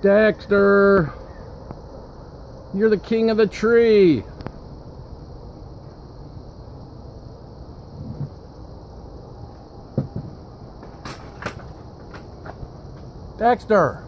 Dexter, you're the king of the tree. Dexter.